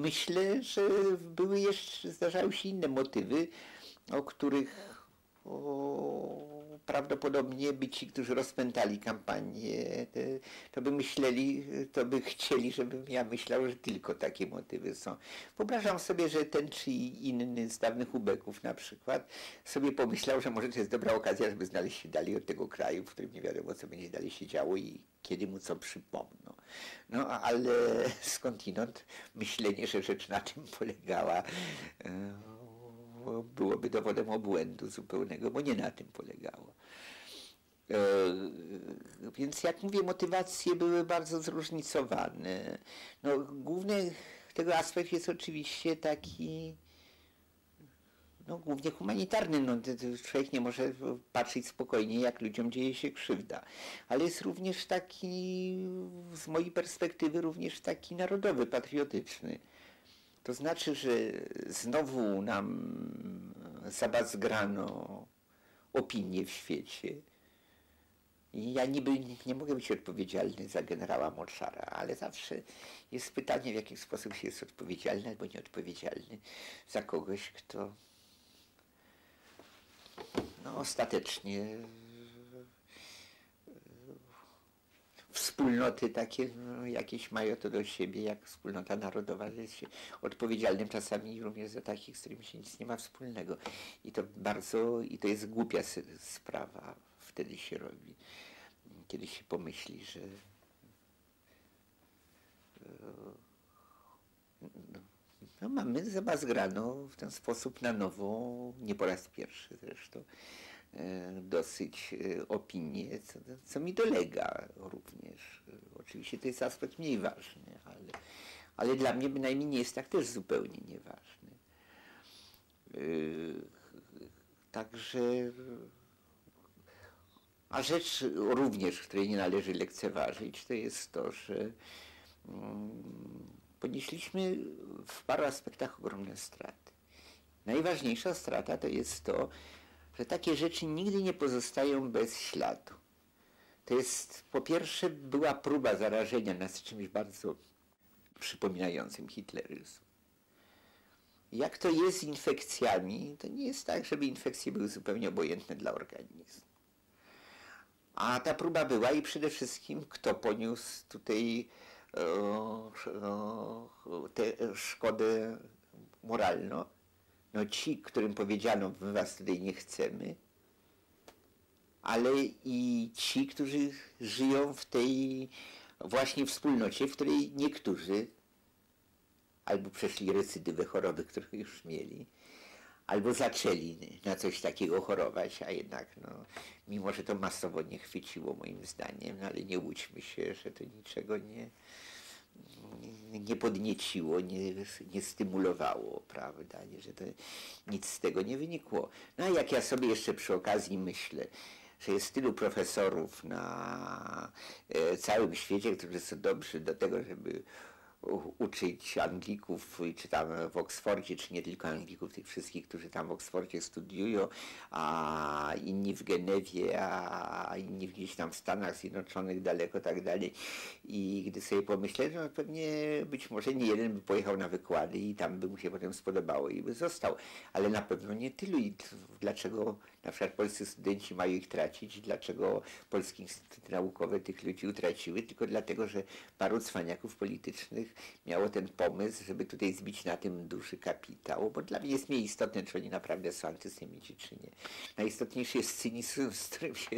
Myślę, że były jeszcze, zdarzały się inne motywy, o których prawdopodobnie by ci, którzy rozpętali kampanię, to by myśleli, to by chcieli, żebym ja myślał, że tylko takie motywy są. Wyobrażam sobie, że ten czy inny z dawnych ubeków na przykład sobie pomyślał, że może to jest dobra okazja, żeby znaleźć się dalej od tego kraju, w którym nie wiadomo, co będzie dalej się działo i kiedy mu co przypomną. No ale skądinąd myślenie, że rzecz na tym polegała, byłoby dowodem obłędu zupełnego, bo nie na tym polegało. Więc jak mówię, motywacje były bardzo zróżnicowane. No, główny tego aspekt jest oczywiście taki no, głównie humanitarny. No, człowiek nie może patrzeć spokojnie, jak ludziom dzieje się krzywda. Ale jest również taki, z mojej perspektywy, również taki narodowy, patriotyczny. To znaczy, że znowu nam zabazgrano opinię w świecie. I ja niby nie mogę być odpowiedzialny za generała Moczara, ale zawsze jest pytanie, w jaki sposób się jest odpowiedzialny albo nieodpowiedzialny za kogoś, kto no, ostatecznie wspólnoty takie no, jakieś mają to do siebie, jak wspólnota narodowa, że jest się odpowiedzialnym czasami również za takich, z którymi się nic nie ma wspólnego. I to bardzo, i to jest głupia sprawa wtedy się robi, kiedy się pomyśli, że no, mamy zabazgrano w ten sposób na nowo, nie po raz pierwszy zresztą, e, dosyć e, opinię, co, co mi dolega również. Oczywiście to jest aspekt mniej ważny, ale, ale dla mnie bynajmniej nie jest tak też zupełnie nieważny. E, także a rzecz również, której nie należy lekceważyć, to jest to, że mm, ponieśliśmy w paru aspektach ogromne straty. Najważniejsza strata to jest to, że takie rzeczy nigdy nie pozostają bez śladu. To jest, po pierwsze, była próba zarażenia nas czymś bardzo przypominającym hitleryzm. Jak to jest z infekcjami, to nie jest tak, żeby infekcje były zupełnie obojętne dla organizmu. A ta próba była i przede wszystkim kto poniósł tutaj tę szkodę moralną. No ci, którym powiedziano, my was tutaj nie chcemy, ale i ci, którzy żyją w tej właśnie wspólnocie, w której niektórzy albo przeszli recydywę choroby, którą już mieli, albo zaczęli na coś takiego chorować, a jednak, no, mimo że to masowo nie chwyciło moim zdaniem, no, ale nie łudźmy się, że to niczego nie, nie podnieciło, nie, nie stymulowało, prawda, nie, że to nic z tego nie wynikło. No a jak ja sobie jeszcze przy okazji myślę, że jest tylu profesorów na e, całym świecie, którzy są dobrzy do tego, żeby uczyć Anglików, czy tam w Oksfordzie, czy nie tylko Anglików, tych wszystkich, którzy tam w Oksfordzie studiują, a inni w Genewie, a inni gdzieś tam w Stanach Zjednoczonych, daleko, tak dalej. I gdy sobie pomyślę, no pewnie być może nie jeden by pojechał na wykłady i tam by mu się potem spodobało i by został, ale na pewno nie tylu. I dlaczego na przykład polscy studenci mają ich tracić, dlaczego polskie instytuty naukowe tych ludzi utraciły, tylko dlatego, że paru cwaniaków politycznych miało ten pomysł, żeby tutaj zbić na tym duży kapitał, bo dla mnie jest mniej istotne, czy oni naprawdę są antysemici, czy nie. Najistotniejszy jest cynizm, z którym się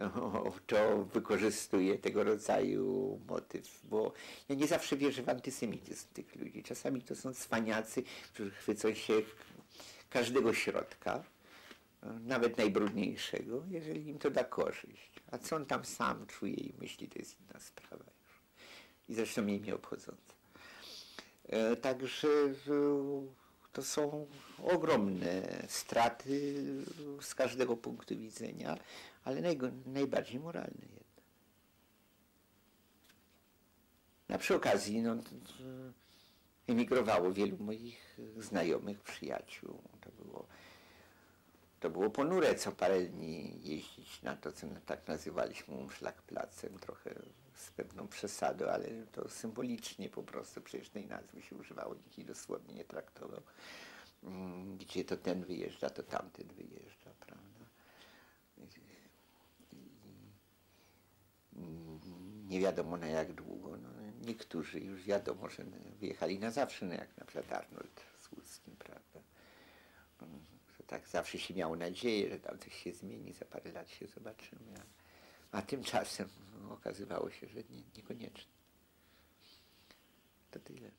o, to wykorzystuje tego rodzaju motyw, bo ja nie zawsze wierzę w antysemityzm tych ludzi. Czasami to są cwaniacy, którzy chwycą się każdego środka, nawet najbrudniejszego, jeżeli im to da korzyść. A co on tam sam czuje i myśli, to jest inna sprawa. I zresztą mnie nie obchodząca. E, także to są ogromne straty z każdego punktu widzenia, ale naj, najbardziej moralne jednak. Na przy okazji no, emigrowało wielu moich znajomych, przyjaciół. To było to było ponure co parę dni jeździć na to, co tak nazywaliśmy Umschlagplacem, trochę z pewną przesadą, ale to symbolicznie po prostu, przecież tej nazwy się używało, nikt jej dosłownie nie traktował. Mm, Gdzie to ten wyjeżdża, to tamten wyjeżdża, prawda? Nie wiadomo na jak długo. No, niektórzy już wiadomo, że wyjechali na zawsze, no jak na przykład Arnold z prawda? Tak zawsze się miało nadzieję, że tam coś się zmieni, za parę lat się zobaczymy. A, a tymczasem no, okazywało się, że nie, niekoniecznie. To tyle.